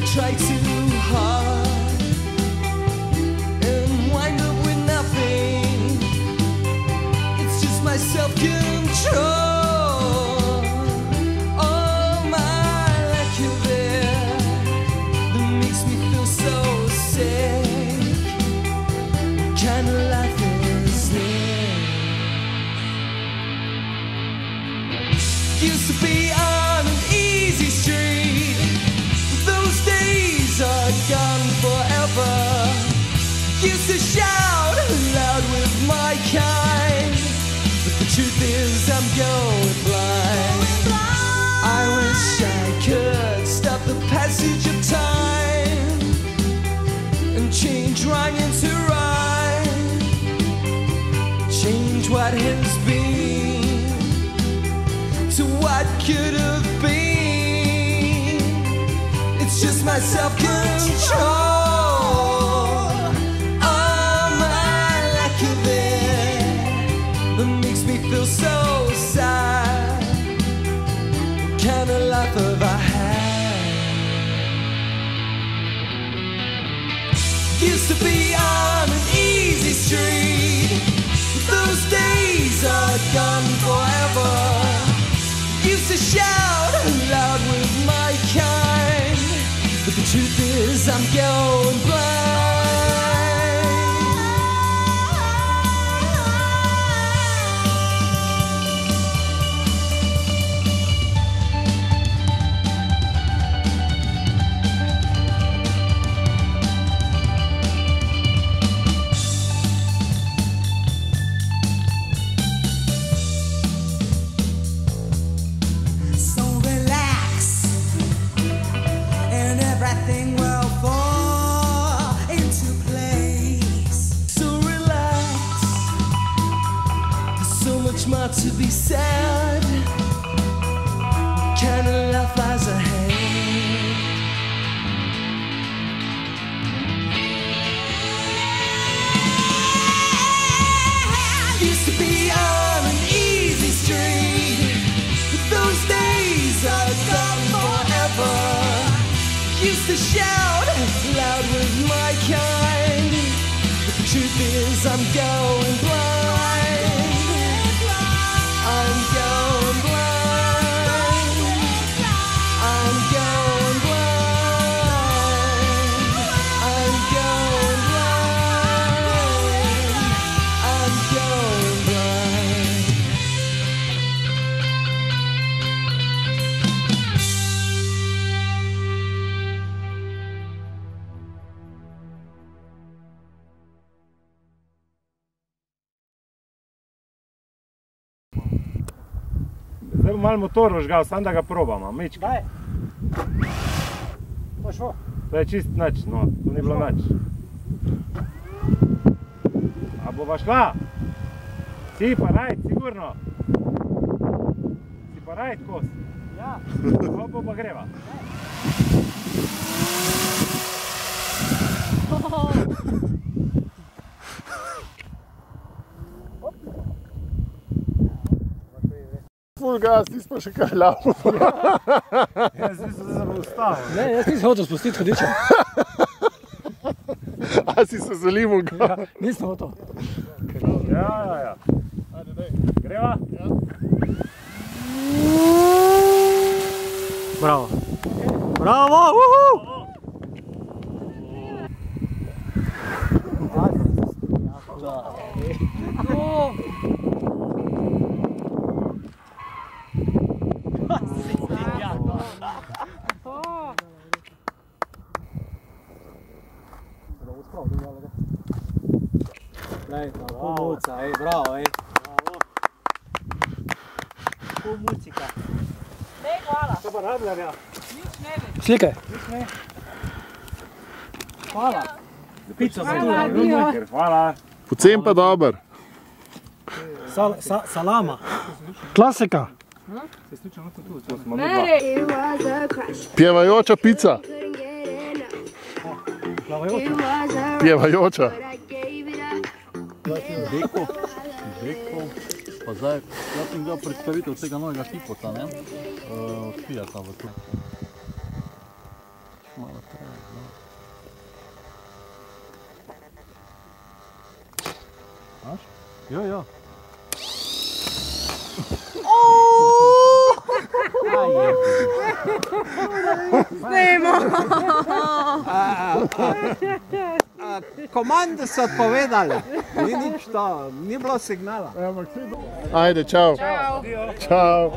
try too hard and wind up with nothing. It's just my self control. Oh my, lack there that makes me feel so sick. What to shout loud with my kind. But the truth is, I'm going blind. I wish I could stop the passage of time and change wrong into right. Change what has been to what could have been. It's just my self control. Used to be on an easy street. Those days are gone forever. Used to shout loud with my kind. But the truth is, I'm going blind. What kind of life lies ahead? Used to be on an easy street, but those days are gone forever. Used to shout loud with my kind, but the truth is I'm going blind. Zdaj bom malo motor užgal, sam da ga probam, a mička. Daj. Pa šlo. To je čist nič, no, to ni bilo nič. A bova šla? Si pa rajt, sigurno. Si pa rajt kos. Ja. Ko bo pa greva. Ful gas, ti pa še kar lavo. Jaz mislim, da se bo ustavil. Ne, jaz nisem hotel spustiti hodiča. A si se zalimo ga? Ja, nisem hotel. Ja, ja, ja. Greva? Bravo. Bravo, uhu! Daj, bravo, muca, ej, bravo, ej. Bravo. muzika. To pa radljarja. Slikaj. Hvala. Pico za tu. Hvala. Pocen pa dober. Sal, sa, salama. Klasika. To smo mi dva. It was a crush. Pjevajoča pica. Pjevajoča. Deko, deko, pa zdaj, jaz sem gledal predstavitev tega novega hipota, ne? Eh, od Fijata v tu. Malo treba, no. Znaš? Jo, jo. Ja. Komande so odpovedali, ni nič to, ni bilo signala. Ajde, čau. Čau.